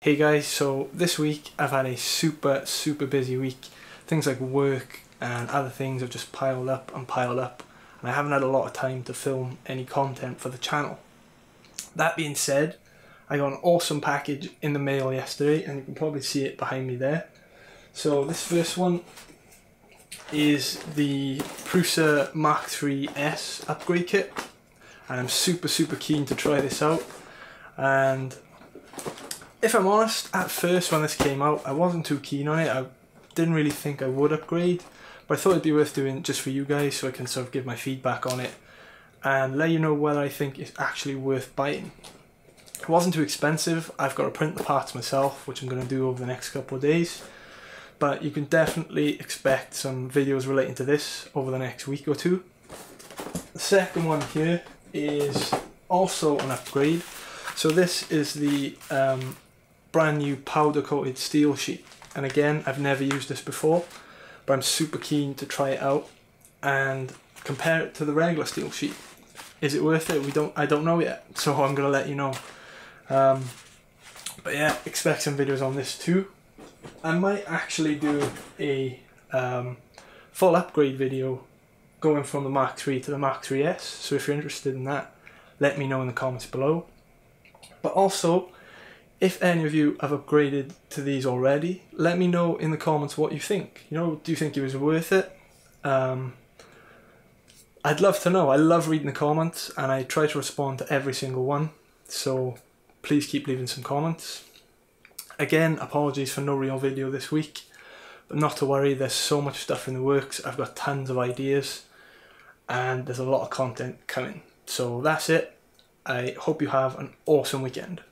Hey guys, so this week I've had a super, super busy week. Things like work and other things have just piled up and piled up, and I haven't had a lot of time to film any content for the channel. That being said, I got an awesome package in the mail yesterday, and you can probably see it behind me there. So, this first one is the Prusa Mark III S upgrade kit, and I'm super, super keen to try this out. And if I'm honest, at first when this came out, I wasn't too keen on it. I didn't really think I would upgrade, but I thought it'd be worth doing just for you guys so I can sort of give my feedback on it and let you know whether I think it's actually worth buying. It wasn't too expensive. I've got to print the parts myself, which I'm going to do over the next couple of days. But you can definitely expect some videos relating to this over the next week or two. The second one here is also an upgrade. So this is the um, brand new powder coated steel sheet. And again, I've never used this before, but I'm super keen to try it out and compare it to the regular steel sheet. Is it worth it? We don't. I don't know yet, so I'm gonna let you know. Um, but yeah, expect some videos on this too. I might actually do a um, full upgrade video going from the Mark III to the Mark III S. So if you're interested in that, let me know in the comments below. But also, if any of you have upgraded to these already, let me know in the comments what you think. You know, do you think it was worth it? Um, I'd love to know. I love reading the comments and I try to respond to every single one. So please keep leaving some comments. Again, apologies for no real video this week, but not to worry, there's so much stuff in the works. I've got tons of ideas and there's a lot of content coming. So that's it. I hope you have an awesome weekend.